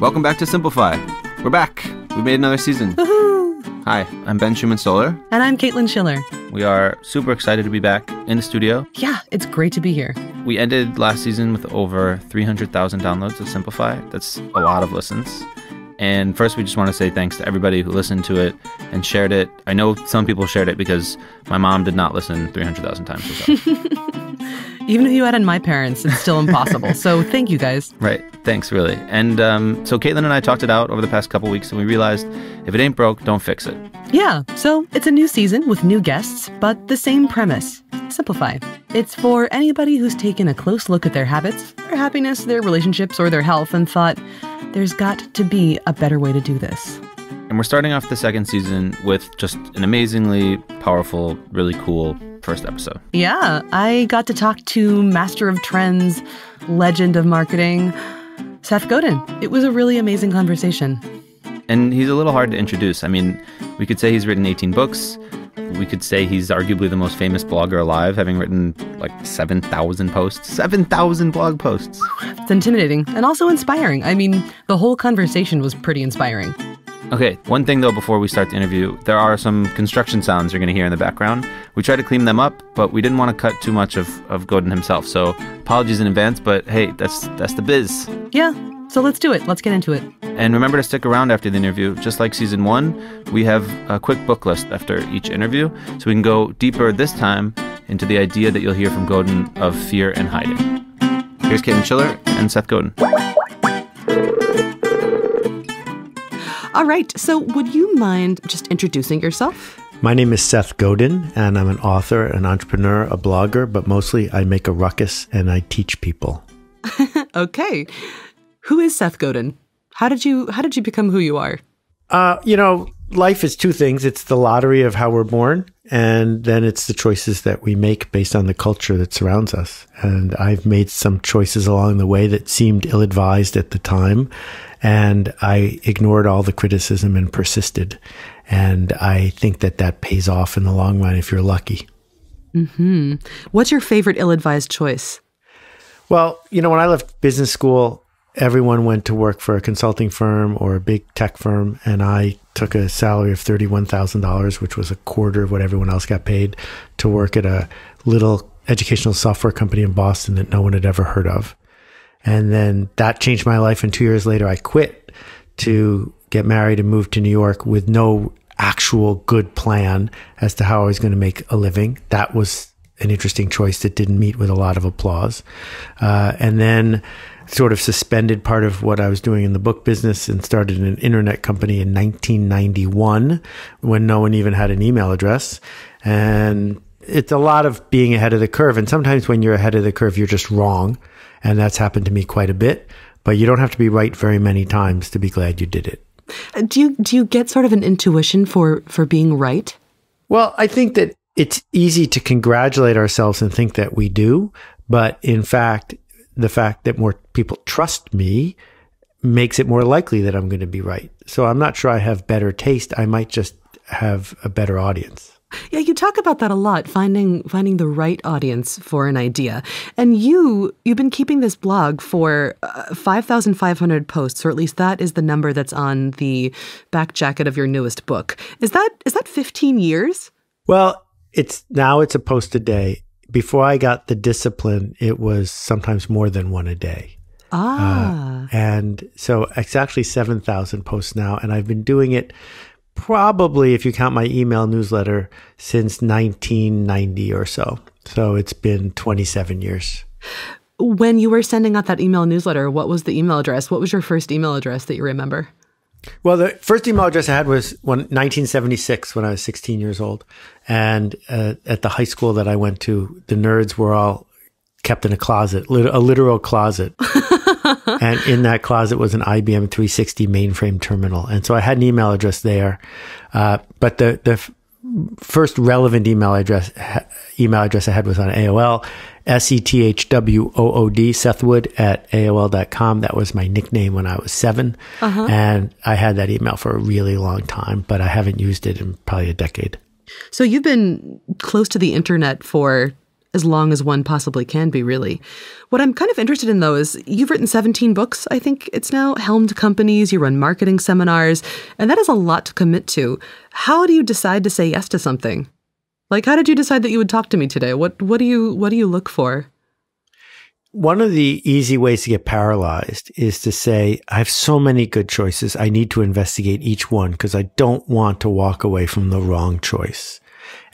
Welcome back to Simplify. We're back. We made another season. Hi, I'm Ben Schuman-Stoler. And I'm Caitlin Schiller. We are super excited to be back in the studio. Yeah, it's great to be here. We ended last season with over 300,000 downloads of Simplify. That's a lot of listens. And first, we just want to say thanks to everybody who listened to it and shared it. I know some people shared it because my mom did not listen 300,000 times. Even if you add in my parents, it's still impossible. so thank you guys. Right. Thanks, really. And um, so Caitlin and I talked it out over the past couple weeks, and we realized if it ain't broke, don't fix it. Yeah. So it's a new season with new guests, but the same premise simplify. It's for anybody who's taken a close look at their habits, their happiness, their relationships, or their health and thought, there's got to be a better way to do this. And we're starting off the second season with just an amazingly powerful, really cool first episode. Yeah, I got to talk to Master of Trends, Legend of Marketing, Seth Godin. It was a really amazing conversation. And he's a little hard to introduce. I mean, we could say he's written 18 books. We could say he's arguably the most famous blogger alive, having written like 7,000 posts. 7,000 blog posts. It's intimidating and also inspiring. I mean, the whole conversation was pretty inspiring. Okay, one thing though before we start the interview, there are some construction sounds you're going to hear in the background. We tried to clean them up, but we didn't want to cut too much of, of Godin himself. So apologies in advance, but hey, that's that's the biz. Yeah, so let's do it. Let's get into it. And remember to stick around after the interview. Just like season one, we have a quick book list after each interview, so we can go deeper this time into the idea that you'll hear from Godin of fear and hiding. Here's Caitlin Schiller and Seth Godin. All right, so would you mind just introducing yourself? My name is Seth Godin, and I'm an author, an entrepreneur, a blogger, but mostly I make a ruckus and I teach people. okay. Who is Seth Godin? How did you how did you become who you are? Uh, you know, life is two things. It's the lottery of how we're born, and then it's the choices that we make based on the culture that surrounds us. And I've made some choices along the way that seemed ill advised at the time. And I ignored all the criticism and persisted. And I think that that pays off in the long run if you're lucky. Hmm. What's your favorite ill-advised choice? Well, you know, when I left business school, everyone went to work for a consulting firm or a big tech firm, and I took a salary of $31,000, which was a quarter of what everyone else got paid, to work at a little educational software company in Boston that no one had ever heard of. And then that changed my life. And two years later, I quit to get married and move to New York with no actual good plan as to how I was going to make a living. That was an interesting choice that didn't meet with a lot of applause. Uh, and then sort of suspended part of what I was doing in the book business and started an internet company in 1991 when no one even had an email address. And it's a lot of being ahead of the curve. And sometimes when you're ahead of the curve, you're just wrong. And that's happened to me quite a bit. But you don't have to be right very many times to be glad you did it. Do you do you get sort of an intuition for for being right? Well, I think that it's easy to congratulate ourselves and think that we do, but in fact, the fact that more people trust me makes it more likely that I'm going to be right. So I'm not sure I have better taste. I might just have a better audience. Yeah, you talk about that a lot, finding finding the right audience for an idea. And you you've been keeping this blog for uh, 5,500 posts, or at least that is the number that's on the back jacket of your newest book. Is that is that 15 years? Well, it's now it's a post a day. Before I got the discipline, it was sometimes more than one a day. Ah. Uh, and so it's actually 7,000 posts now. And I've been doing it probably, if you count my email newsletter, since 1990 or so. So it's been 27 years. When you were sending out that email newsletter, what was the email address? What was your first email address that you remember? Well, the first email address I had was when, 1976 when I was 16 years old. And uh, at the high school that I went to, the nerds were all kept in a closet, lit- a literal closet. and in that closet was an IBM 360 mainframe terminal. And so I had an email address there. Uh, but the, the f- first relevant email address, ha- email address I had was on AOL, S-E-T-H-W-O-O-D, Sethwood at AOL.com. That was my nickname when I was 7 Uh-huh. And I had that email for a really long time, but I haven't used it in probably a decade. So you've been close to the internet for as long as one possibly can be, really. What I'm kind of interested in, though, is you've written 17 books, I think it's now, helmed companies, you run marketing seminars, and that is a lot to commit to. How do you decide to say yes to something? Like, how did you decide that you would talk to me today? What, what do you, what do you look for? One of the easy ways to get paralyzed is to say, I have so many good choices. I need to investigate each one because I don't want to walk away from the wrong choice.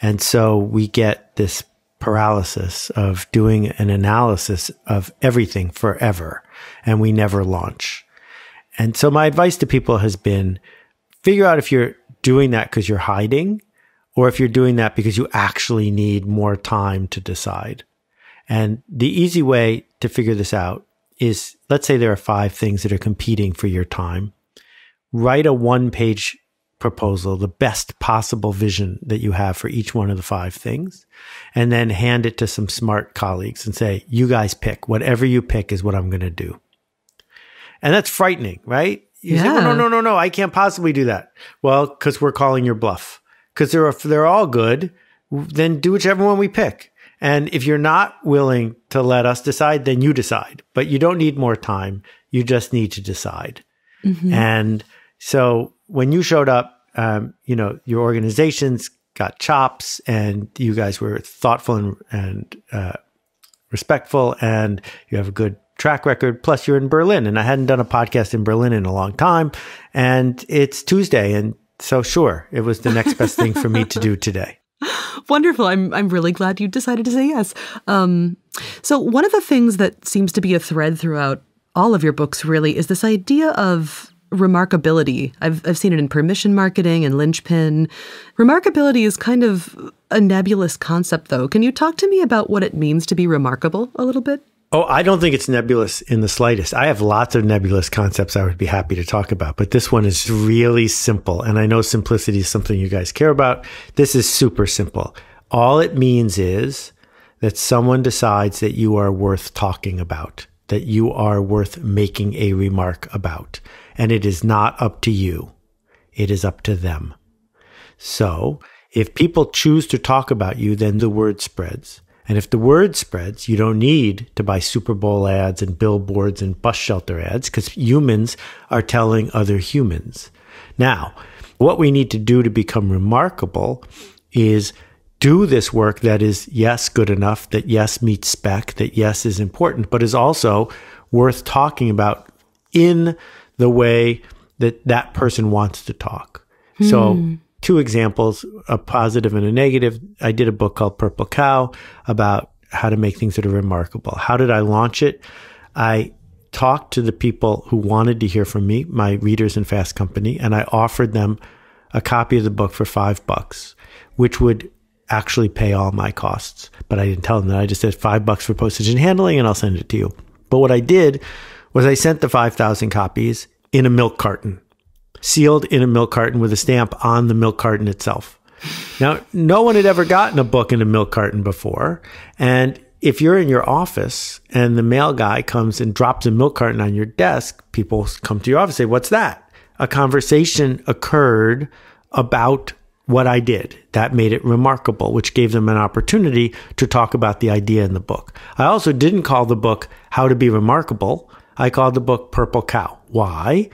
And so we get this paralysis of doing an analysis of everything forever and we never launch. And so my advice to people has been figure out if you're doing that because you're hiding or if you're doing that because you actually need more time to decide. And the easy way to figure this out is let's say there are five things that are competing for your time. Write a one page proposal, the best possible vision that you have for each one of the five things, and then hand it to some smart colleagues and say, you guys pick. Whatever you pick is what I'm going to do. And that's frightening, right? You yeah. say, well, no, no, no, no, I can't possibly do that. Well, because we're calling your bluff. Because they're, they're all good. Then do whichever one we pick. And if you're not willing to let us decide, then you decide. But you don't need more time. You just need to decide. Mm-hmm. And so when you showed up, um, you know, your organizations got chops and you guys were thoughtful and, and uh, respectful and you have a good track record. Plus, you're in Berlin, and I hadn't done a podcast in Berlin in a long time. And it's Tuesday, and so sure, it was the next best thing for me to do today. Wonderful. I'm I'm really glad you decided to say yes. Um, so one of the things that seems to be a thread throughout all of your books really is this idea of remarkability. I've I've seen it in permission marketing and linchpin. Remarkability is kind of a nebulous concept though. Can you talk to me about what it means to be remarkable a little bit? Oh, I don't think it's nebulous in the slightest. I have lots of nebulous concepts I would be happy to talk about, but this one is really simple. And I know simplicity is something you guys care about. This is super simple. All it means is that someone decides that you are worth talking about, that you are worth making a remark about. And it is not up to you. It is up to them. So if people choose to talk about you, then the word spreads. And if the word spreads, you don't need to buy Super Bowl ads and billboards and bus shelter ads because humans are telling other humans. Now, what we need to do to become remarkable is do this work that is, yes, good enough, that yes, meets spec, that yes, is important, but is also worth talking about in the way that that person wants to talk. So hmm two examples, a positive and a negative. I did a book called Purple Cow about how to make things that are remarkable. How did I launch it? I talked to the people who wanted to hear from me, my readers in Fast Company, and I offered them a copy of the book for five bucks, which would actually pay all my costs. But I didn't tell them that. I just said five bucks for postage and handling, and I'll send it to you. But what I did was I sent the 5,000 copies in a milk carton sealed in a milk carton with a stamp on the milk carton itself. Now, no one had ever gotten a book in a milk carton before. And if you're in your office and the mail guy comes and drops a milk carton on your desk, people come to your office and say, What's that? A conversation occurred about what I did. That made it remarkable, which gave them an opportunity to talk about the idea in the book. I also didn't call the book How to Be Remarkable. I called the book Purple Cow. Why?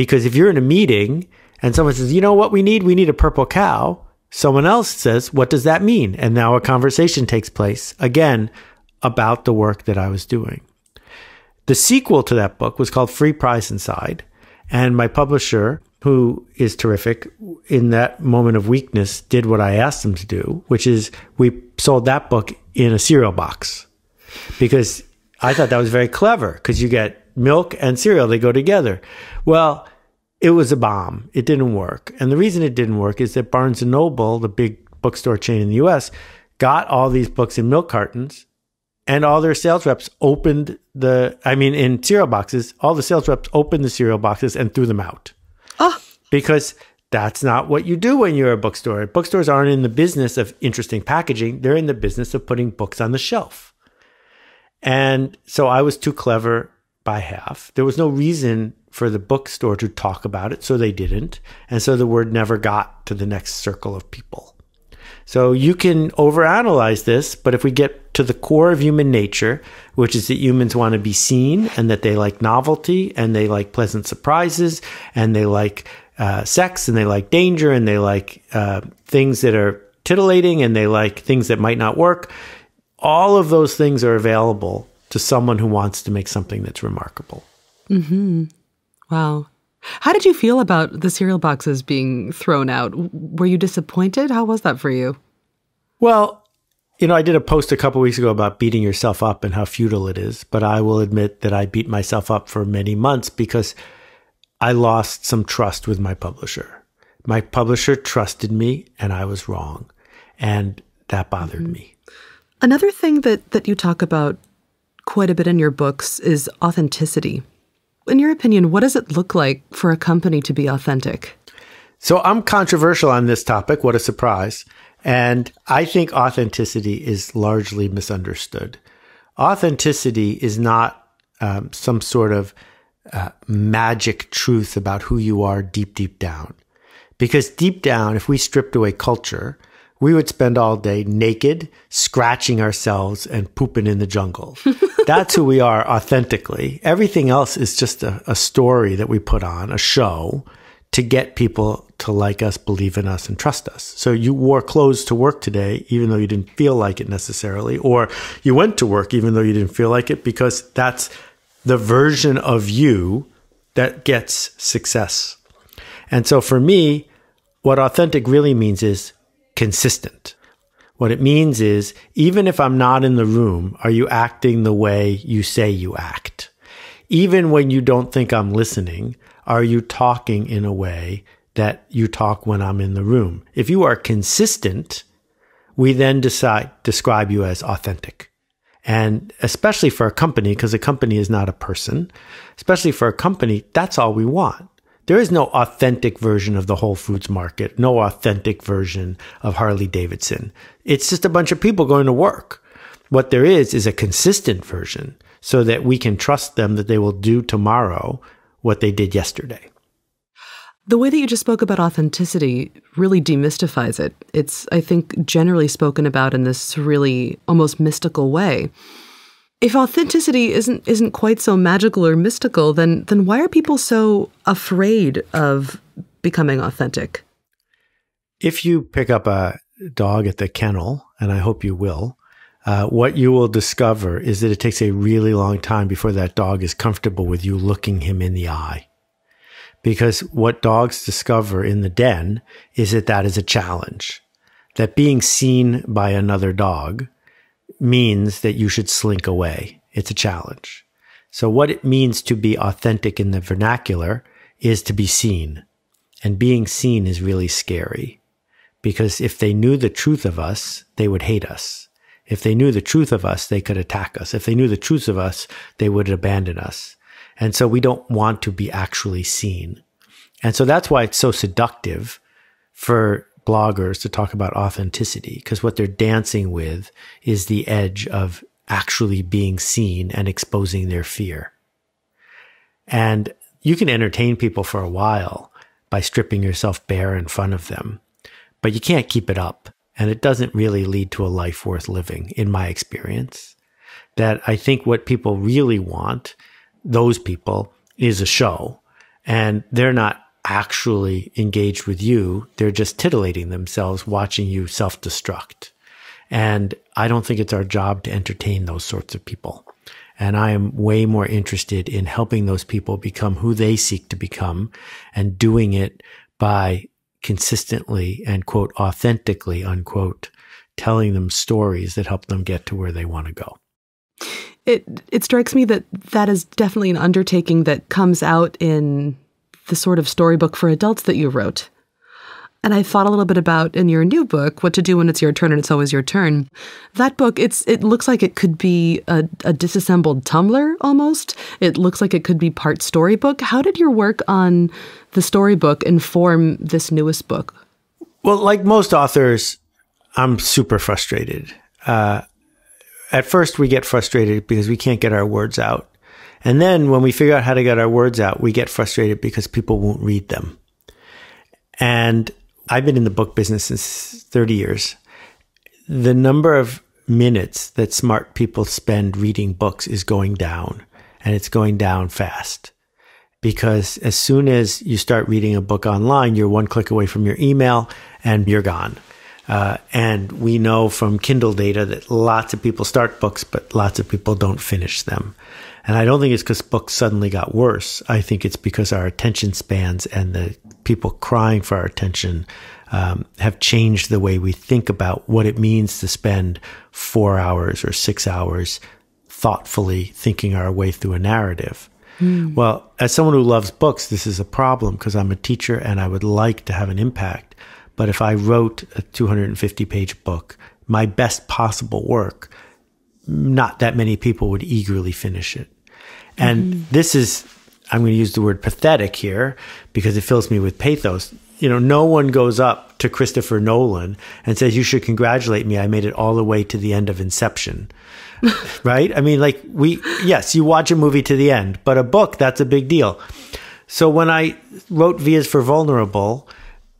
Because if you're in a meeting and someone says, you know what we need? We need a purple cow. Someone else says, what does that mean? And now a conversation takes place again about the work that I was doing. The sequel to that book was called Free Prize Inside. And my publisher, who is terrific, in that moment of weakness, did what I asked them to do, which is we sold that book in a cereal box because I thought that was very clever because you get milk and cereal, they go together. Well, it was a bomb. It didn't work. And the reason it didn't work is that Barnes and Noble, the big bookstore chain in the US, got all these books in milk cartons and all their sales reps opened the I mean in cereal boxes, all the sales reps opened the cereal boxes and threw them out. Oh. Because that's not what you do when you're a bookstore. Bookstores aren't in the business of interesting packaging. They're in the business of putting books on the shelf. And so I was too clever by half. There was no reason for the bookstore to talk about it, so they didn't. And so the word never got to the next circle of people. So you can overanalyze this, but if we get to the core of human nature, which is that humans want to be seen and that they like novelty and they like pleasant surprises and they like uh, sex and they like danger and they like uh, things that are titillating and they like things that might not work. All of those things are available to someone who wants to make something that's remarkable. Mm-hmm. Wow. How did you feel about the cereal boxes being thrown out? Were you disappointed? How was that for you? Well, you know, I did a post a couple weeks ago about beating yourself up and how futile it is, but I will admit that I beat myself up for many months because I lost some trust with my publisher. My publisher trusted me and I was wrong. And that bothered mm-hmm. me. Another thing that, that you talk about quite a bit in your books is authenticity. In your opinion, what does it look like for a company to be authentic? So I'm controversial on this topic. What a surprise. And I think authenticity is largely misunderstood. Authenticity is not um, some sort of uh, magic truth about who you are deep, deep down. Because deep down, if we stripped away culture, we would spend all day naked, scratching ourselves and pooping in the jungle. That's who we are authentically. Everything else is just a, a, story that we put on, a show to get people to like us, believe in us, and trust us. So you wore clothes to work today, even though you didn't feel like it necessarily, or you went to work even though you didn't feel like it, because that's the version of you that gets success. And so for me, what authentic really means is consistent. What it means is, even if I'm not in the room, are you acting the way you say you act? Even when you don't think I'm listening, are you talking in a way that you talk when I'm in the room? If you are consistent, we then decide, describe you as authentic. And especially for a company, because a company is not a person, especially for a company, that's all we want. There is no authentic version of the Whole Foods market, no authentic version of Harley Davidson. It's just a bunch of people going to work. What there is is a consistent version so that we can trust them that they will do tomorrow what they did yesterday. The way that you just spoke about authenticity really demystifies it. It's, I think, generally spoken about in this really almost mystical way if authenticity isn't isn't quite so magical or mystical, then then why are people so afraid of becoming authentic? If you pick up a dog at the kennel, and I hope you will, uh, what you will discover is that it takes a really long time before that dog is comfortable with you looking him in the eye. Because what dogs discover in the den is that that is a challenge. That being seen by another dog means that you should slink away. It's a challenge. So what it means to be authentic in the vernacular is to be seen. And being seen is really scary because if they knew the truth of us, they would hate us. If they knew the truth of us, they could attack us. If they knew the truth of us, they would abandon us. And so we don't want to be actually seen. And so that's why it's so seductive for bloggers to talk about authenticity because what they're dancing with is the edge of actually being seen and exposing their fear. And you can entertain people for a while by stripping yourself bare in front of them, but you can't keep it up. And it doesn't really lead to a life worth living, in my experience. That I think what people really want, those people, is a show. And they're not actually engaged with you. They're just titillating themselves watching you self destruct. And I don't think it's our job to entertain those sorts of people. And I am way more interested in helping those people become who they seek to become and doing it by consistently and quote, authentically, unquote, telling them stories that help them get to where they want to go. It, it strikes me that that is definitely an undertaking that comes out in the sort of storybook for adults that you wrote. And I thought a little bit about in your new book, What to Do When It's Your Turn and It's Always Your Turn. That book, it's it looks like it could be a, a disassembled Tumblr almost. It looks like it could be part storybook. How did your work on the storybook inform this newest book? Well, like most authors, I'm super frustrated. Uh, at first, we get frustrated because we can't get our words out. And then when we figure out how to get our words out, we get frustrated because people won't read them. And I've been in the book business since 30 years. The number of minutes that smart people spend reading books is going down and it's going down fast. Because as soon as you start reading a book online, you're one click away from your email and you're gone. Uh, and we know from Kindle data that lots of people start books, but lots of people don't finish them. And I don't think it's because books suddenly got worse. I think it's because our attention spans and the people crying for our attention um, have changed the way we think about what it means to spend four hours or six hours thoughtfully thinking our way through a narrative. Mm. Well, as someone who loves books, this is a problem because I'm a teacher and I would like to have an impact. But if I wrote a 250 page book, my best possible work, not that many people would eagerly finish it. And mm-hmm. this is, I'm going to use the word pathetic here because it fills me with pathos. You know, no one goes up to Christopher Nolan and says, You should congratulate me. I made it all the way to the end of Inception. right? I mean, like, we, yes, you watch a movie to the end, but a book, that's a big deal. So when I wrote V is for Vulnerable,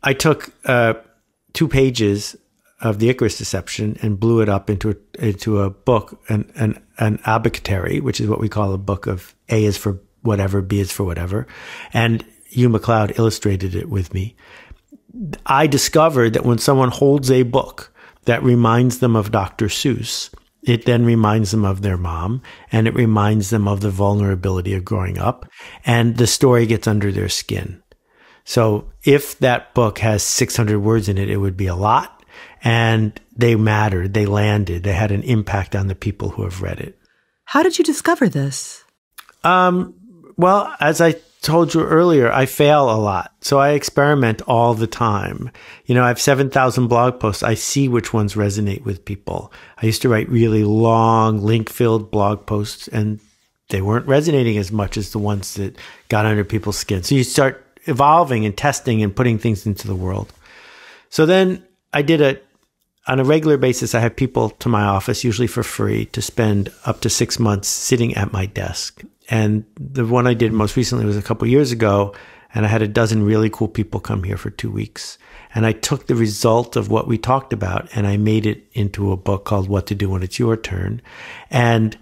I took uh, two pages of the Icarus Deception and blew it up into a, into a book, an, an, an which is what we call a book of A is for whatever, B is for whatever. And Hugh MacLeod illustrated it with me. I discovered that when someone holds a book that reminds them of Dr. Seuss, it then reminds them of their mom and it reminds them of the vulnerability of growing up and the story gets under their skin. So if that book has 600 words in it, it would be a lot and they mattered. They landed. They had an impact on the people who have read it. How did you discover this? Um, well, as I told you earlier, I fail a lot. So I experiment all the time. You know, I have 7,000 blog posts. I see which ones resonate with people. I used to write really long, link filled blog posts, and they weren't resonating as much as the ones that got under people's skin. So you start evolving and testing and putting things into the world. So then I did a, on a regular basis, I have people to my office, usually for free, to spend up to six months sitting at my desk. And the one I did most recently was a couple years ago, and I had a dozen really cool people come here for two weeks. And I took the result of what we talked about and I made it into a book called What to Do When It's Your Turn. And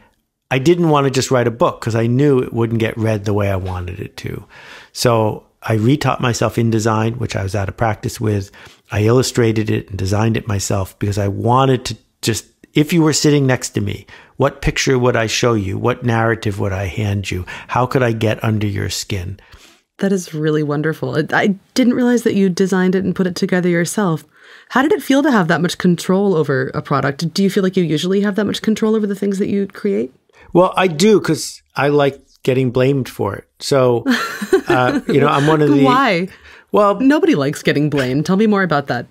I didn't want to just write a book because I knew it wouldn't get read the way I wanted it to. So I retaught myself in InDesign, which I was out of practice with. I illustrated it and designed it myself because I wanted to just if you were sitting next to me, what picture would I show you? What narrative would I hand you? How could I get under your skin? That is really wonderful. I didn't realize that you designed it and put it together yourself. How did it feel to have that much control over a product? Do you feel like you usually have that much control over the things that you create? Well, I do because I like getting blamed for it. So, uh, you know, I'm one of the. Why? Well, nobody likes getting blamed. Tell me more about that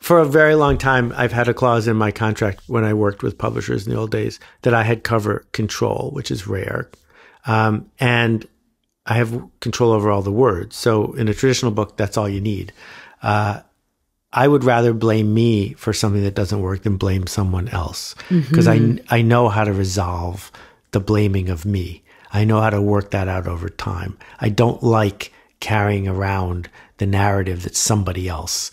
for a very long time, I've had a clause in my contract when I worked with publishers in the old days that I had cover control, which is rare. Um, and I have control over all the words. So in a traditional book, that's all you need. Uh, I would rather blame me for something that doesn't work than blame someone else because mm-hmm. I, I know how to resolve the blaming of me. I know how to work that out over time. I don't like carrying around the narrative that somebody else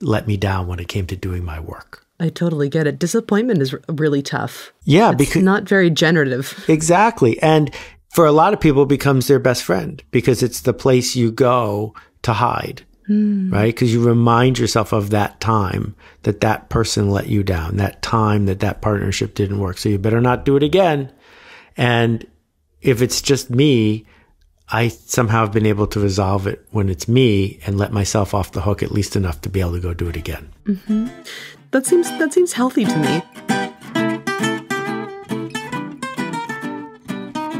let me down when it came to doing my work. I totally get it. Disappointment is really tough. Yeah, it's because not very generative. Exactly. And for a lot of people becomes their best friend because it's the place you go to hide. Mm. Right? Because you remind yourself of that time that that person let you down, that time that that partnership didn't work. So you better not do it again. And if it's just me, I somehow have been able to resolve it when it's me and let myself off the hook at least enough to be able to go do it again. Mm-hmm. That seems that seems healthy to me.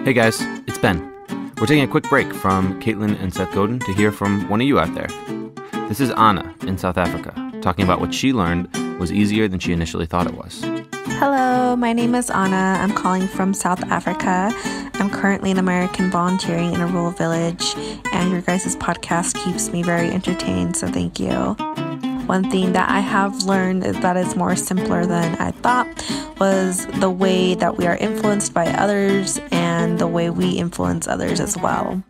Hey guys, it's Ben. We're taking a quick break from Caitlin and Seth Godin to hear from one of you out there. This is Anna in South Africa, talking about what she learned was easier than she initially thought it was. Hello, my name is Anna. I'm calling from South Africa. I'm currently an American volunteering in a rural village, and your guys' podcast keeps me very entertained, so thank you. One thing that I have learned that is more simpler than I thought was the way that we are influenced by others and the way we influence others as well.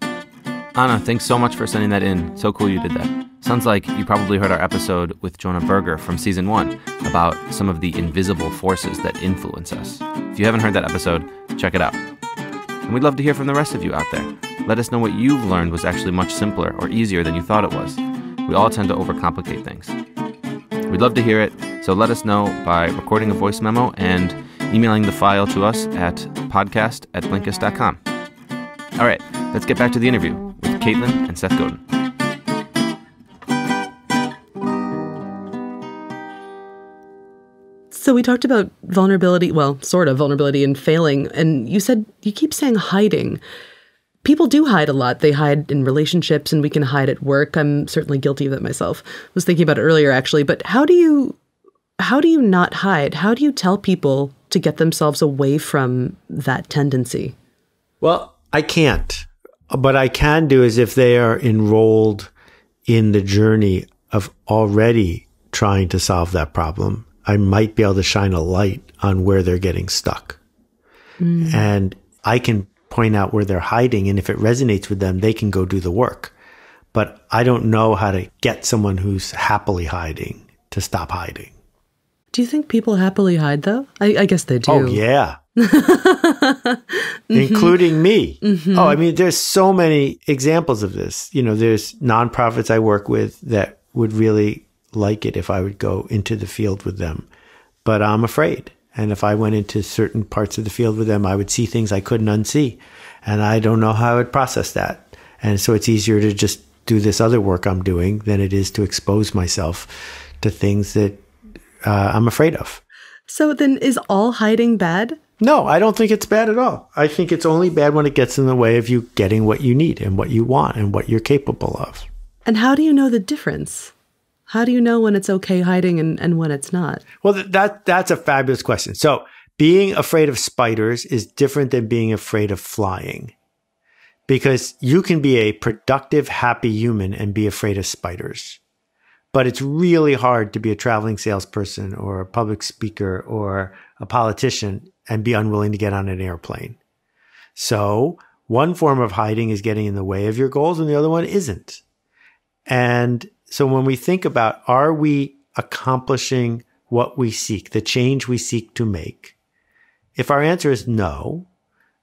Anna, thanks so much for sending that in. So cool you did that. Sounds like you probably heard our episode with Jonah Berger from season one about some of the invisible forces that influence us. If you haven't heard that episode, check it out. And we'd love to hear from the rest of you out there. Let us know what you've learned was actually much simpler or easier than you thought it was. We all tend to overcomplicate things. We'd love to hear it, so let us know by recording a voice memo and emailing the file to us at podcast at blinkist.com. All right, let's get back to the interview Caitlin and Seth Godin. So we talked about vulnerability, well, sort of vulnerability and failing, and you said you keep saying hiding. People do hide a lot. They hide in relationships and we can hide at work. I'm certainly guilty of that myself. I was thinking about it earlier actually, but how do you how do you not hide? How do you tell people to get themselves away from that tendency? Well, I can't. But I can do is if they are enrolled in the journey of already trying to solve that problem, I might be able to shine a light on where they're getting stuck. Mm. And I can point out where they're hiding. And if it resonates with them, they can go do the work. But I don't know how to get someone who's happily hiding to stop hiding. Do you think people happily hide though? I, I guess they do. Oh, yeah. mm-hmm. including me. Mm-hmm. Oh, I mean, there's so many examples of this. You know, there's nonprofits I work with that would really like it if I would go into the field with them, but I'm afraid. And if I went into certain parts of the field with them, I would see things I couldn't unsee. And I don't know how I would process that. And so it's easier to just do this other work I'm doing than it is to expose myself to things that uh, I'm afraid of. So then is all hiding bad? No, I don't think it's bad at all. I think it's only bad when it gets in the way of you getting what you need and what you want and what you're capable of. And how do you know the difference? How do you know when it's okay hiding and, and when it's not? Well, that that's a fabulous question. So, being afraid of spiders is different than being afraid of flying. Because you can be a productive, happy human and be afraid of spiders. But it's really hard to be a traveling salesperson or a public speaker or a politician and be unwilling to get on an airplane. So one form of hiding is getting in the way of your goals and the other one isn't. And so when we think about are we accomplishing what we seek, the change we seek to make? If our answer is no,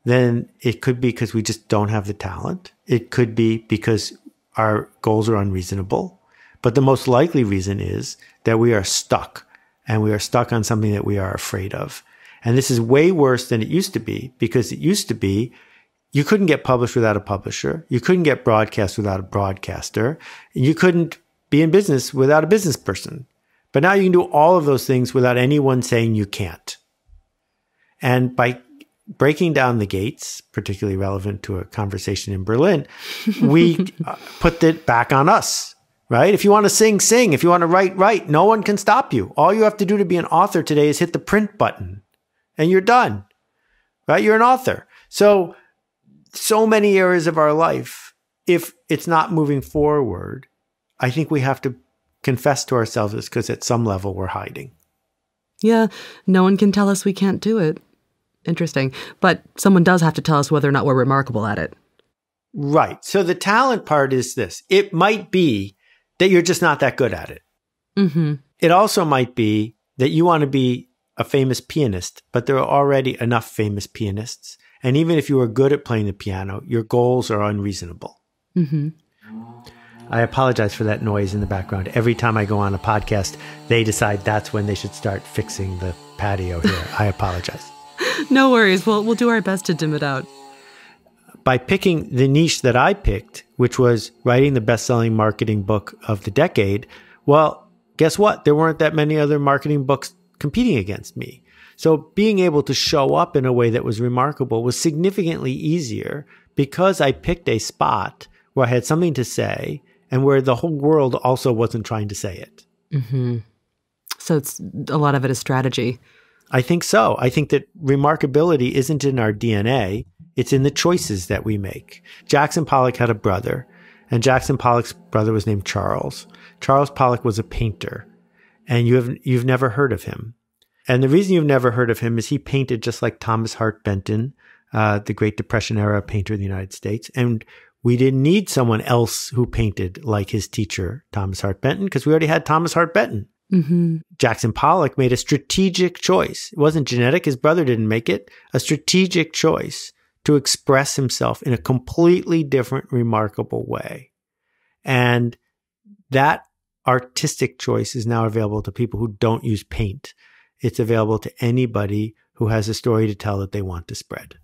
then it could be because we just don't have the talent. It could be because our goals are unreasonable. But the most likely reason is that we are stuck and we are stuck on something that we are afraid of. And this is way worse than it used to be because it used to be you couldn't get published without a publisher. You couldn't get broadcast without a broadcaster. You couldn't be in business without a business person. But now you can do all of those things without anyone saying you can't. And by breaking down the gates, particularly relevant to a conversation in Berlin, we uh, put it back on us, right? If you want to sing, sing. If you want to write, write. No one can stop you. All you have to do to be an author today is hit the print button and you're done, right? You're an author. So, so many areas of our life, if it's not moving forward, I think we have to confess to ourselves it's because at some level we're hiding. Yeah, no one can tell us we can't do it. Interesting. But someone does have to tell us whether or not we're remarkable at it. Right. So the talent part is this it might be that you're just not that good at it. Mm-hmm. It also might be that you want to be a famous pianist, but there are already enough famous pianists. And even if you are good at playing the piano, your goals are unreasonable. Mm-hmm. I apologize for that noise in the background. Every time I go on a podcast, they decide that's when they should start fixing the patio here. I apologize. No worries. We'll, we'll do our best to dim it out. By picking the niche that I picked, which was writing the best selling marketing book of the decade, well, guess what? There weren't that many other marketing books competing against me. So being able to show up in a way that was remarkable was significantly easier because I picked a spot where I had something to say and where the whole world also wasn't trying to say it. Mm-hmm. So it's a lot of it is strategy. I think so. I think that remarkability isn't in our DNA. It's in the choices that we make. Jackson Pollock had a brother, and Jackson Pollock's brother was named Charles. Charles Pollock was a painter and you have you've never heard of him. And the reason you've never heard of him is he painted just like Thomas Hart Benton, uh, the Great Depression era painter in the United States. And We didn't need someone else who painted like his teacher, Thomas Hart Benton, because we already had Thomas Hart Benton. Mm-hmm. Jackson Pollock made a strategic choice. It wasn't genetic. His brother didn't make it. A strategic choice to express himself in a completely different, remarkable way. And that artistic choice is now available to people who don't use paint. It's available to anybody who has a story to tell that they want to spread.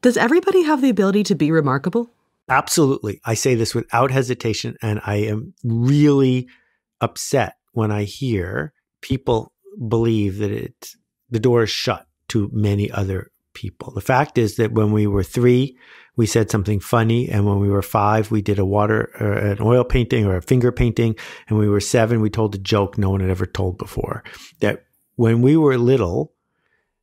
Does everybody have the ability to be remarkable? Absolutely. I say this without hesitation, and I am really upset when I hear people believe that it the door is shut to many other people. The fact is that when we were three, we said something funny, and when we were five, we did a water, or an oil painting, or a finger painting, and we were seven, we told a joke no one had ever told before. That when we were little,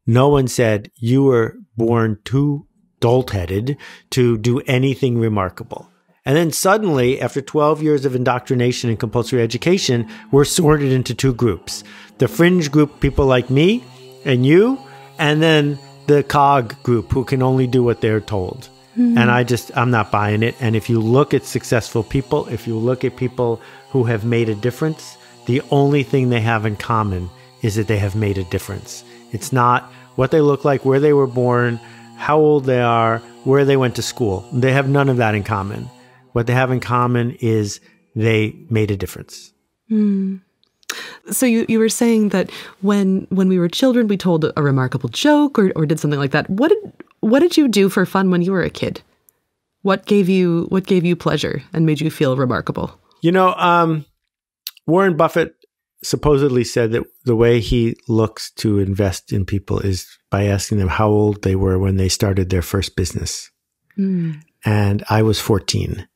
no one said you were born too dolt headed to do anything remarkable. And then suddenly, after 12 years of indoctrination and compulsory education, we're sorted into two groups the fringe group, people like me and you, and then the cog group who can only do what they're told. And I just, I'm not buying it. And if you look at successful people, if you look at people who have made a difference, the only thing they have in common is that they have made a difference. It's not what they look like, where they were born, how old they are, where they went to school. They have none of that in common. What they have in common is they made a difference. Mm. So you, you were saying that when when we were children we told a remarkable joke or, or did something like that. What did what did you do for fun when you were a kid? What gave you what gave you pleasure and made you feel remarkable? You know, um, Warren Buffett supposedly said that the way he looks to invest in people is by asking them how old they were when they started their first business. Mm. And I was 14.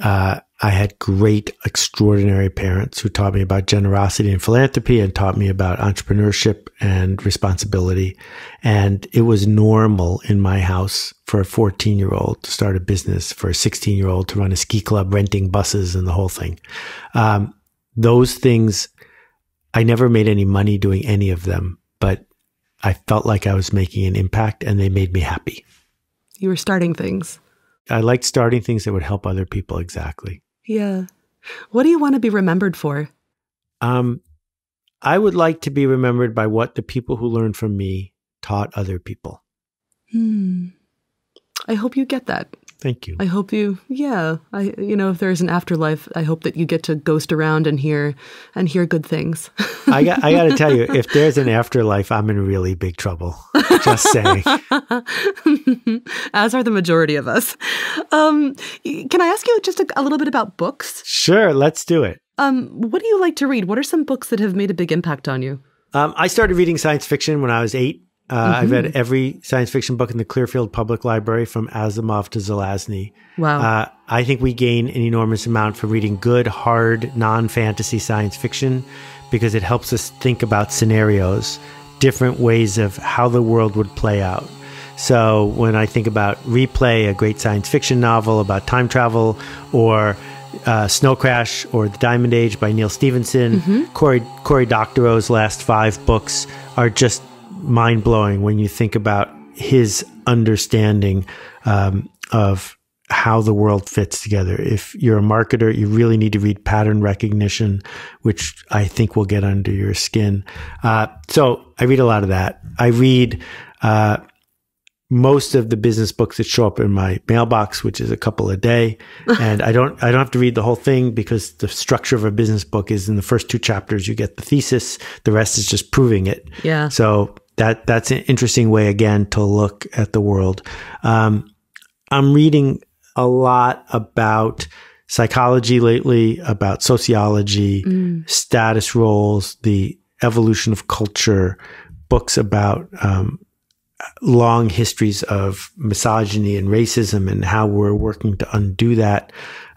Uh, I had great, extraordinary parents who taught me about generosity and philanthropy and taught me about entrepreneurship and responsibility. And it was normal in my house for a 14 year old to start a business, for a 16 year old to run a ski club, renting buses and the whole thing. Um, those things I never made any money doing any of them, but I felt like I was making an impact and they made me happy. You were starting things. I liked starting things that would help other people exactly. Yeah. What do you want to be remembered for? Um, I would like to be remembered by what the people who learned from me taught other people. Hmm. I hope you get that. Thank you. I hope you, yeah. I, you know, if there's an afterlife, I hope that you get to ghost around and hear, and hear good things. I got, I got to tell you, if there's an afterlife, I'm in really big trouble. Just saying. As are the majority of us. Um, can I ask you just a, a little bit about books? Sure, let's do it. Um, what do you like to read? What are some books that have made a big impact on you? Um, I started reading science fiction when I was eight. Uh, mm-hmm. I've read every science fiction book in the Clearfield Public Library from Asimov to Zelazny. Wow. Uh, I think we gain an enormous amount from reading good, hard, non fantasy science fiction because it helps us think about scenarios, different ways of how the world would play out. So when I think about Replay, a great science fiction novel about time travel, or uh, Snow Crash or The Diamond Age by Neal Stephenson, mm-hmm. Cory, Cory Doctorow's last five books are just mind blowing when you think about his understanding um, of how the world fits together. If you're a marketer, you really need to read pattern recognition, which I think will get under your skin. Uh, so I read a lot of that. I read uh, most of the business books that show up in my mailbox, which is a couple a day. and I don't, I don't have to read the whole thing because the structure of a business book is in the first two chapters, you get the thesis. The rest is just proving it. Yeah. So that that's an interesting way again to look at the world. Um, I'm reading a lot about psychology lately, about sociology, mm. status roles, the evolution of culture, books about um, long histories of misogyny and racism and how we're working to undo that.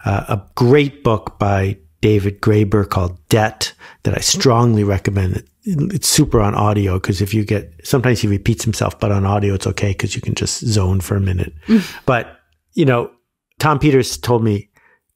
Uh, a great book by David Graeber called Debt that I strongly recommend it's super on audio because if you get sometimes he repeats himself, but on audio it's okay because you can just zone for a minute. Mm. but you know, Tom Peters told me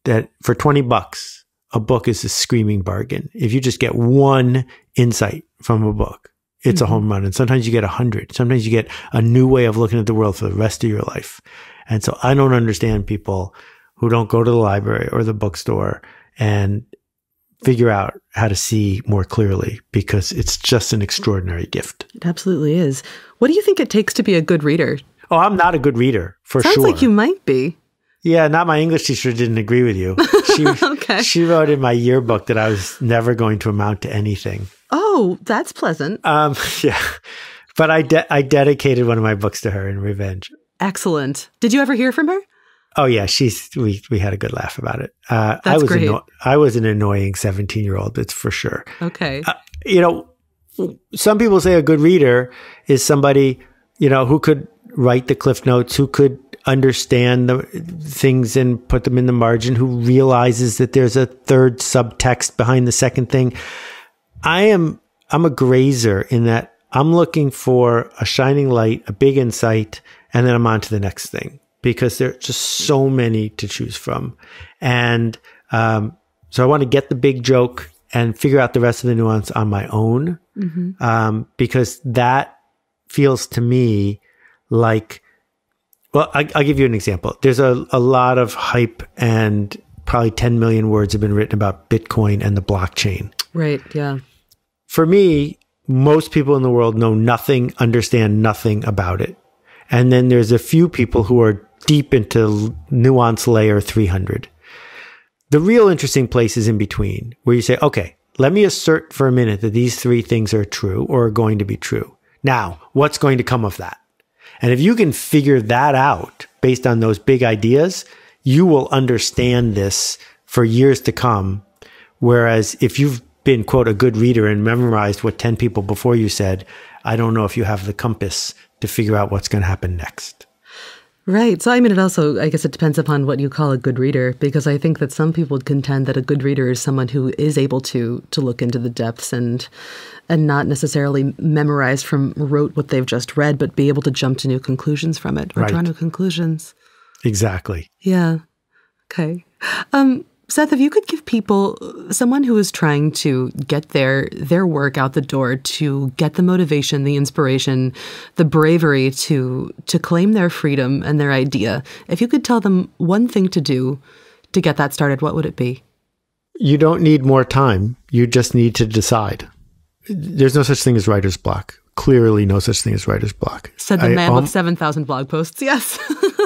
that for twenty bucks, a book is a screaming bargain. If you just get one insight from a book, it's a mm-hmm. home run. And sometimes you get a hundred. Sometimes you get a new way of looking at the world for the rest of your life. And so I don't understand people who don't go to the library or the bookstore and figure out how to see more clearly because it's just an extraordinary gift. It absolutely is. What do you think it takes to be a good reader? Oh, I'm not a good reader for Sounds sure. like you might be. Yeah, not my English teacher didn't agree with you. She, Okay. she wrote in my yearbook that I was never going to amount to anything. Oh, that's pleasant. Um, yeah, but I de- I dedicated one of my books to her in revenge. Excellent. Did you ever hear from her? Oh yeah, she's we we had a good laugh about it. Uh, I was anno- I was an annoying seventeen year old. That's for sure. Okay. You know, some people say a good reader is somebody you know who could write the cliff notes, who could understand the things and put them in the margin, who realizes that there's a third subtext behind the second thing. I am I'm a grazer in that I'm looking for a shining light, a big insight, and then I'm on to the next thing because there are just so many to choose from. And um, so I want to get the big joke and figure out the rest of the nuance on my own um, because that feels to me like well I, i'll give you an example there's a, a lot of hype and probably 10 million words have been written about bitcoin and the blockchain right. Yeah. for me most people in the world know nothing understand nothing about it and then there's a few people who are deep into nuance layer 300 the real interesting place is in between where you say okay let me assert for a minute that these three things are true or are going to be true now what's going to come of that and if you can figure that out based on those big ideas, you will understand this for years to come. Whereas if you've been, quote, a good reader and memorized what 10 people before you said, I don't know if you have the compass to figure out what's going to happen next. Right. So, I mean, it also, I guess it depends upon what you call a good reader, because I think that some people would contend that a good reader is someone who is able to to look into the depths and and not necessarily memorize from rote what they've just read, but be able to jump to new conclusions from it or draw new conclusions. Exactly. Yeah. Okay. Um, Seth, if you could give people someone who is trying to get their their work out the door to get the motivation, the inspiration, the bravery to to claim their freedom and their idea, if you could tell them one thing to do to get that started, what would it be? You don't need more time. You just need to decide. There's no such thing as writer's block. Clearly, no such thing as writer's block. Said the I man al- with seven thousand blog posts. Yes.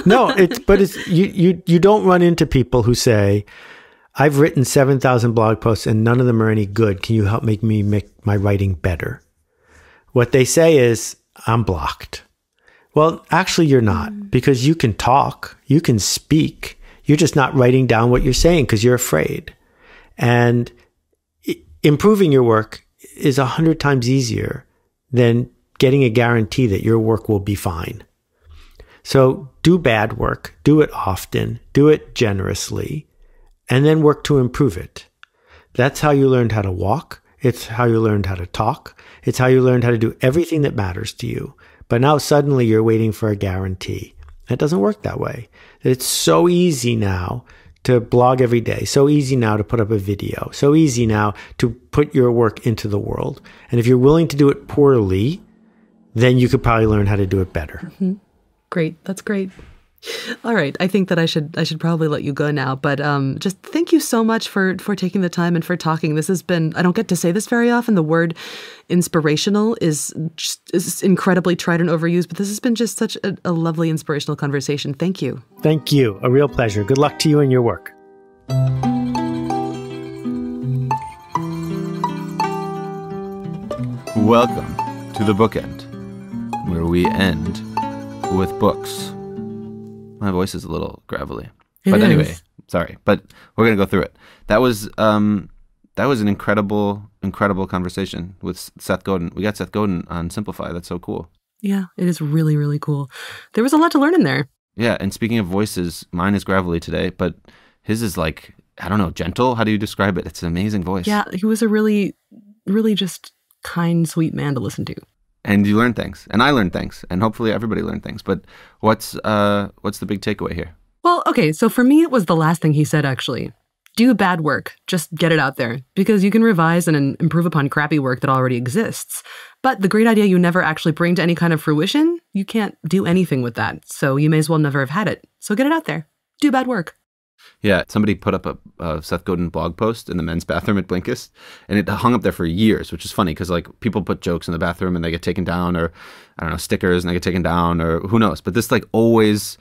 no, it's but it's you you you don't run into people who say, "I've written seven thousand blog posts and none of them are any good. Can you help make me make my writing better?" What they say is, "I'm blocked." Well, actually, you're not mm. because you can talk, you can speak. You're just not writing down what you're saying because you're afraid. And improving your work is a hundred times easier than getting a guarantee that your work will be fine. So do bad work, do it often, do it generously, and then work to improve it. That's how you learned how to walk. It's how you learned how to talk. It's how you learned how to do everything that matters to you. But now suddenly you're waiting for a guarantee. It doesn't work that way. It's so easy now to blog every day. So easy now to put up a video. So easy now to put your work into the world. And if you're willing to do it poorly, then you could probably learn how to do it better. Mm-hmm. Great. That's great. All right. I think that I should I should probably let you go now. But um, just thank you so much for for taking the time and for talking. This has been I don't get to say this very often. The word inspirational is just, is incredibly tried and overused, but this has been just such a, a lovely inspirational conversation. Thank you. Thank you. A real pleasure. Good luck to you and your work. Welcome to the bookend, where we end with books. My voice is a little gravelly, It but anyway, sorry. But we're gonna go through it. That was um, that was an incredible, incredible conversation with Seth Godin. We got Seth Godin on Simplify. That's so cool. Yeah, it is really really cool. There was a lot to learn in there. Yeah, and speaking of voices, mine is gravelly today, but his is like I don't know, gentle. How do you describe it? It's an amazing voice. Yeah, he was a really really just kind, sweet man to listen to. And you learn things, and I learned things, and hopefully everybody learned things. But what's uh, what's the big takeaway here? Well, okay, so for me, it was the last thing he said, actually. do bad work. Just get it out there because you can revise and improve upon crappy work that already exists. But the great idea you never actually bring to any kind of fruition, you can't do anything with that. So you may as well never have had it. So get it out there. Do bad work. Yeah, somebody put up a, a, Seth Godin blog post in the men's bathroom at Blinkist, and it hung up there for years, which is funny because like people put jokes in the bathroom and they get taken down, or I don't know stickers and they get taken down, or who knows. But this like always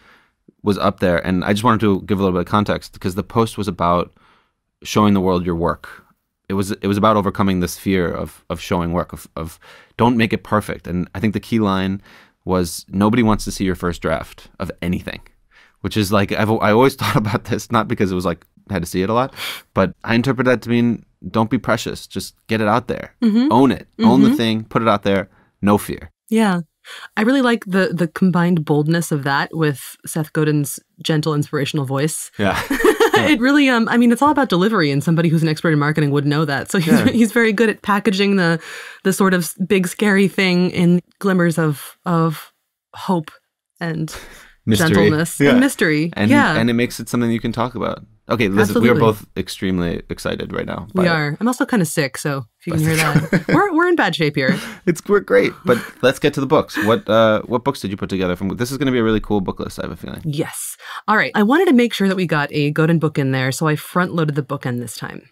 was up there, and I just wanted to give a little bit of context because the post was about showing the world your work. It was it was about overcoming this fear of of showing work of of don't make it perfect. And I think the key line was nobody wants to see your first draft of anything which is like I've I always thought about this not because it was like I had to see it a lot, but I interpret that to mean don't be precious, just get it out there, mm-hmm. own it, mm-hmm. own the mm-hmm. thing, put it out there, no fear. Yeah. I really like the the combined boldness of that with Seth Godin's gentle inspirational voice. Yeah. it really um I mean it's all about delivery and somebody who's an expert in marketing would know that. So he's yeah. he's very good at packaging the the sort of big scary thing in glimmers of of hope and mystery. gentleness yeah. and mystery. And, yeah. and it makes it something you can talk about. Okay, listen, we are both extremely excited right now. We are. I'm also kind of sick, so if you can hear that, we're, we're in bad shape here. It's we're great, but let's get to the books. What uh, what books did you put together? From this is going to be a really cool book list. I have a feeling. Yes. All right. I wanted to make sure that we got a Godin book in there, so I front loaded the bookend this time.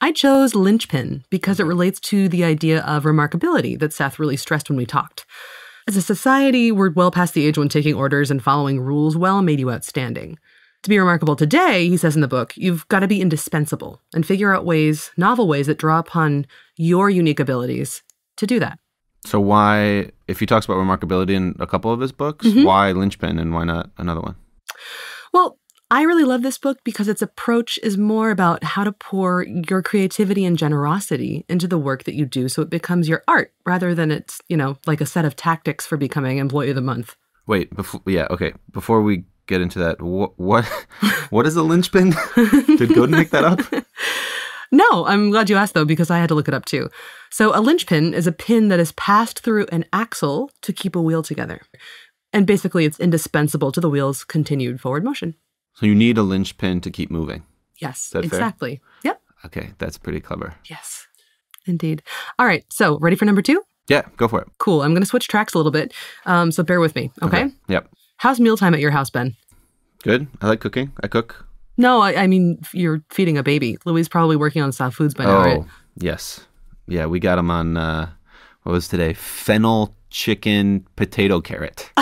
I chose Linchpin because it relates to the idea of remarkability that Seth really stressed when we talked. As a society, we're well past the age when taking orders and following rules well made you outstanding. To be remarkable today, he says in the book, you've got to be indispensable and figure out ways, novel ways that draw upon your unique abilities to do that. So why, if he talks about remarkability in a couple of his books, mm-hmm. why linchpin and why not another one? Well, I really love this book because its approach is more about how to pour your creativity and generosity into the work that you do so it becomes your art rather than it's, you know, like a set of tactics for becoming employee of the month. Wait, before yeah, okay. Before we get into that, what what what is a linchpin? Did Godin make that up? No, I'm glad you asked though because I had to look it up too. So a linchpin is a pin that is passed through an axle to keep a wheel together. And basically it's indispensable to the wheel's continued forward motion. So you need a linchpin to keep moving. Yes, exactly. Fair? Yep. Okay, that's pretty clever. Yes, indeed. All right, so ready for number two? Yeah, go for it. Cool. I'm going to switch tracks a little bit, um, so bear with me. Okay? okay. Yep. How's mealtime at your house, Ben? Good. I like cooking. I cook. No, I, I mean you're feeding a baby. Louis probably working on soft foods by now, oh, right? yes. Yeah, we got him on. Uh, what was today? Fennel chicken potato carrot.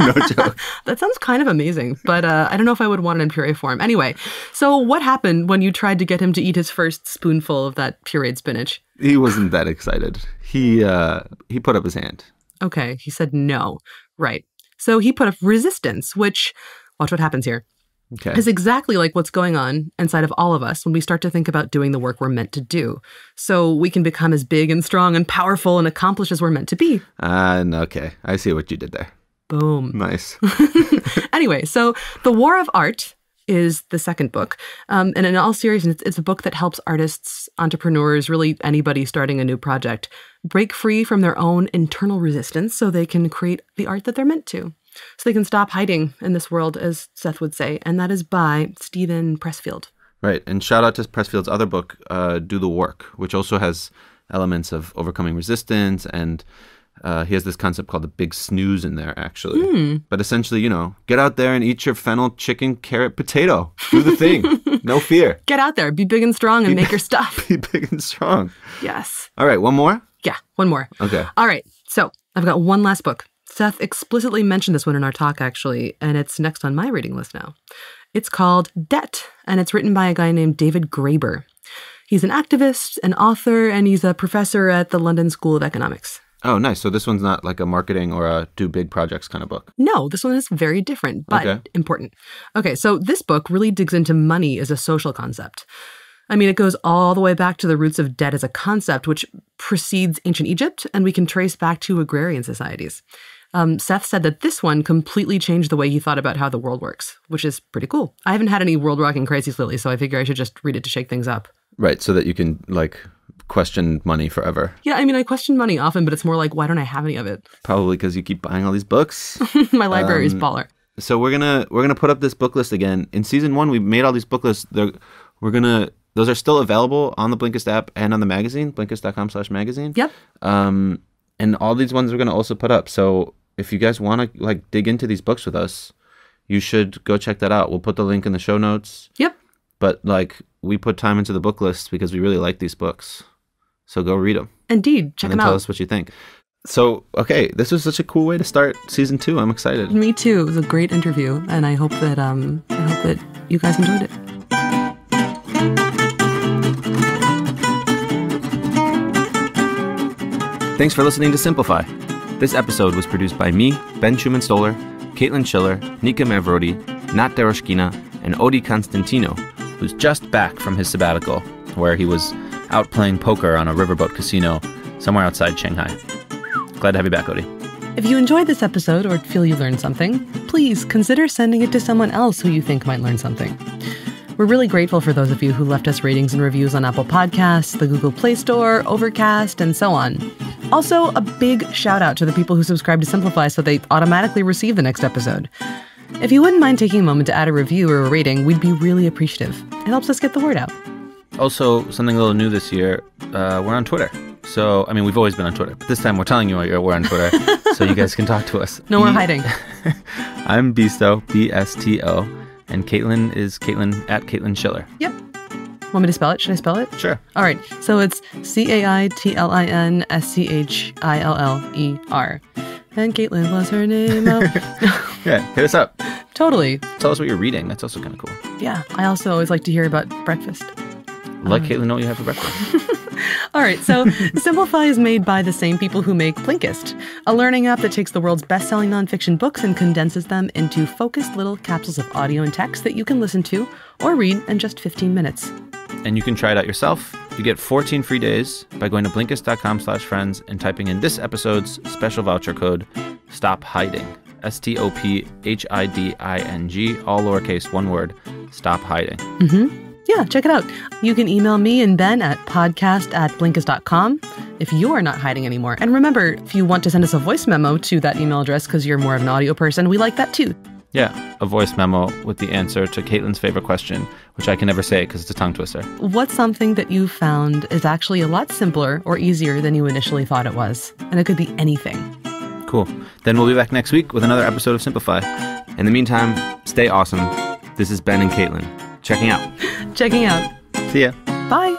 no joke. that sounds kind of amazing, but uh, I don't know if I would want it in puree form. Anyway, so what happened when you tried to get him to eat his first spoonful of that pureed spinach? He wasn't that excited. He uh, he put up his hand. Okay, he said no. Right. So he put up resistance, which watch what happens here. Okay. Is exactly like what's going on inside of all of us when we start to think about doing the work we're meant to do. So we can become as big and strong and powerful and accomplished as we're meant to be. Uh, okay. I see what you did there. Boom. Nice. anyway, so The War of Art is the second book. Um, and in all seriousness, it's, it's a book that helps artists, entrepreneurs, really anybody starting a new project, break free from their own internal resistance so they can create the art that they're meant to so they can stop hiding in this world, as Seth would say. And that is by Steven Pressfield. Right. And shout out to Pressfield's other book, uh, Do the Work, which also has elements of overcoming resistance. And uh, he has this concept called the big snooze in there, actually. Mm. But essentially, you know, get out there and eat your fennel, chicken, carrot, potato. Do the thing. no fear. Get out there. Be big and strong and be make your stuff. Be big and strong. Yes. All right. One more? Yeah. One more. Okay. All right. So I've got one last book Seth explicitly mentioned this one in our talk, actually, and it's next on my reading list now. It's called Debt, and it's written by a guy named David Graeber. He's an activist, an author, and he's a professor at the London School of Economics. Oh, nice. So this one's not like a marketing or a do big projects kind of book. No, this one is very different, but okay. important. Okay, so this book really digs into money as a social concept. I mean, it goes all the way back to the roots of debt as a concept, which precedes ancient Egypt, and we can trace back to agrarian societies. Um, Seth said that this one completely changed the way he thought about how the world works, which is pretty cool. I haven't had any world rocking crazies lately, so I figure I should just read it to shake things up. Right, so that you can like question money forever. Yeah, I mean, I question money often, but it's more like, why don't I have any of it? Probably because you keep buying all these books. My library um, is baller. So we're gonna we're gonna put up this book list again. In season one, we made all these book lists. They're, We're gonna those are still available on the Blinkist app and on the magazine, blinkist.com slash magazine. Yep. Um, and all these ones we're gonna also put up. So if you guys want to like dig into these books with us, you should go check that out. We'll put the link in the show notes. Yep. But like we put time into the book list because we really like these books. So go read them Indeed. Check and then them tell out. us what you think. So okay, this was such a cool way to start season two. I'm excited. Me too. It was a great interview, and I hope that um, I hope that you guys enjoyed it. Thanks for listening to Simplify. This episode was produced by me, Ben Schuman-Stoler, Caitlin Schiller, Nika Mavrodi, Nat Deroshkina, and Odi Constantino, who's just back from his sabbatical, where he was out playing poker on a riverboat casino somewhere outside Shanghai. Glad to have you back, Odi. If you enjoyed this episode or feel you learned something, please consider sending it to someone else who you think might learn something. We're really grateful for those of you who left us ratings and reviews on Apple Podcasts, the Google Play Store, Overcast, and so on. Also, a big shout out to the people who subscribe to Simplify so they automatically receive the next episode. If you wouldn't mind taking a moment to add a review or a rating, we'd be really appreciative. It helps us get the word out. Also, something a little new this year, uh, we're on Twitter. So, I mean, we've always been on Twitter, but this time we're telling you we're on Twitter so you guys can talk to us. No more hiding. I'm Bisto, B S T O, and Caitlin is Caitlin at Caitlin Schiller. Yep. Want me to spell it? Should I spell it? Sure. All right. So it's C A I T L I N S C H I L L E R. And Caitlin was her name. Oh, Yeah, hit us up. totally. Tell us what you're reading. That's also kind of cool. Yeah. I also always like to hear about breakfast. Let um, Caitlin know what you have for breakfast. All right. So Simplify is made by the same people who make Blinkist, a learning app that takes the world's best selling nonfiction books and condenses them into focused little capsules of audio and text that you can listen to or read in just 15 minutes. and you can try it out yourself. You get 14 free days by going to blinkist.com slash friends and typing in this episode's special voucher code, STOP HIDING. S T O P H I D I N G, all lowercase, one word, stop hiding. Mm-hmm. Yeah, check it out. You can email me and Ben at podcast at blinkist.com if you are not hiding anymore. And remember, if you want to send us a voice memo to that email address because you're more of an audio person, we like that too. Yeah, a voice memo with the answer to Caitlin's favorite question, which I can never say because it's a tongue twister. What's something that you found is actually a lot simpler or easier than you initially thought it was? And it could be anything. Cool. Then we'll be back next week with another episode of Simplify. In the meantime, stay awesome. This is Ben and Caitlin. Checking out. Checking out. See ya. Bye.